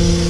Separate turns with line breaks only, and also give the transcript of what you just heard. Mm-hmm.